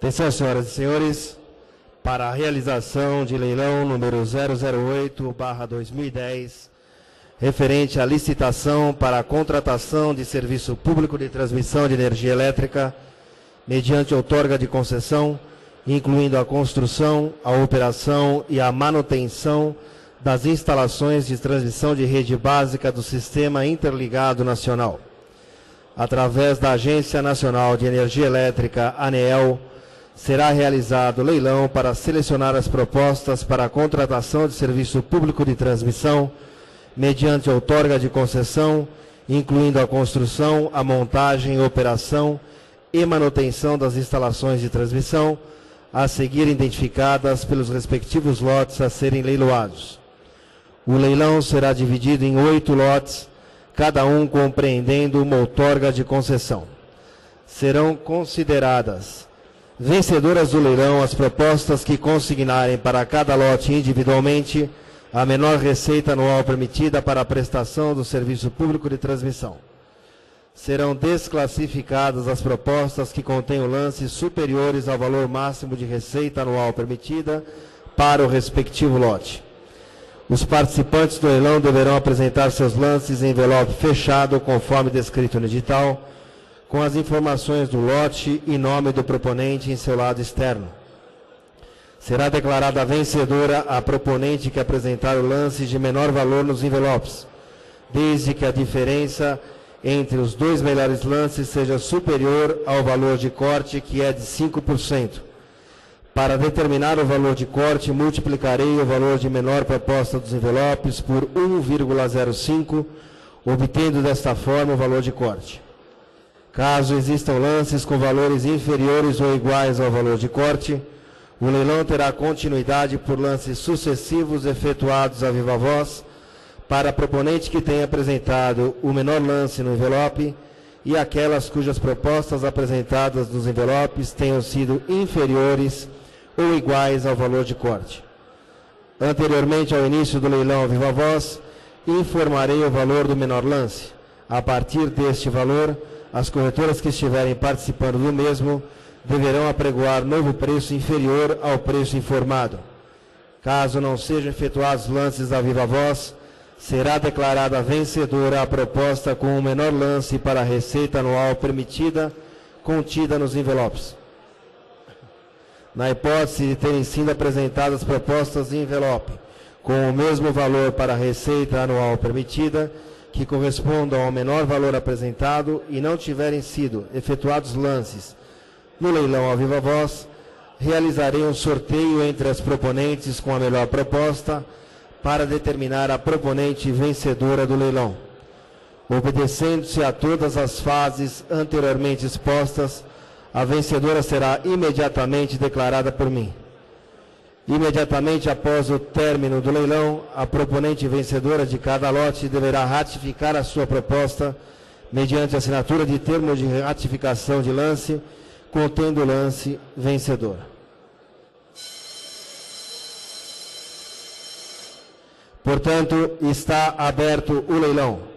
Atenção, senhoras e senhores, para a realização de leilão número 008-2010, referente à licitação para a contratação de serviço público de transmissão de energia elétrica, mediante outorga de concessão, incluindo a construção, a operação e a manutenção das instalações de transmissão de rede básica do Sistema Interligado Nacional, através da Agência Nacional de Energia Elétrica, ANEEL, será realizado leilão para selecionar as propostas para a contratação de serviço público de transmissão, mediante outorga de concessão, incluindo a construção, a montagem, operação e manutenção das instalações de transmissão, a seguir identificadas pelos respectivos lotes a serem leiloados. O leilão será dividido em oito lotes, cada um compreendendo uma outorga de concessão. Serão consideradas vencedoras do leilão as propostas que consignarem para cada lote individualmente a menor receita anual permitida para a prestação do serviço público de transmissão. Serão desclassificadas as propostas que contenham lances superiores ao valor máximo de receita anual permitida para o respectivo lote. Os participantes do leilão deverão apresentar seus lances em envelope fechado, conforme descrito no edital, com as informações do lote e nome do proponente em seu lado externo. Será declarada vencedora a proponente que apresentar o lance de menor valor nos envelopes, desde que a diferença entre os dois melhores lances seja superior ao valor de corte, que é de 5%. Para determinar o valor de corte, multiplicarei o valor de menor proposta dos envelopes por 1,05, obtendo desta forma o valor de corte. Caso existam lances com valores inferiores ou iguais ao valor de corte, o leilão terá continuidade por lances sucessivos efetuados à viva voz para proponente que tenha apresentado o menor lance no envelope e aquelas cujas propostas apresentadas nos envelopes tenham sido inferiores ou iguais ao valor de corte. Anteriormente ao início do leilão à viva voz, informarei o valor do menor lance. A partir deste valor, as corretoras que estiverem participando do mesmo deverão apregoar novo preço inferior ao preço informado. Caso não sejam efetuados lances à viva voz, será declarada vencedora a proposta com o menor lance para a receita anual permitida contida nos envelopes. Na hipótese de terem sido apresentadas propostas em envelope com o mesmo valor para a receita anual permitida, que correspondam ao menor valor apresentado e não tiverem sido efetuados lances no leilão ao viva voz, realizarei um sorteio entre as proponentes com a melhor proposta para determinar a proponente vencedora do leilão. Obedecendo-se a todas as fases anteriormente expostas, a vencedora será imediatamente declarada por mim. Imediatamente após o término do leilão, a proponente vencedora de cada lote deverá ratificar a sua proposta mediante assinatura de termo de ratificação de lance, contendo o lance vencedor. Portanto, está aberto o leilão.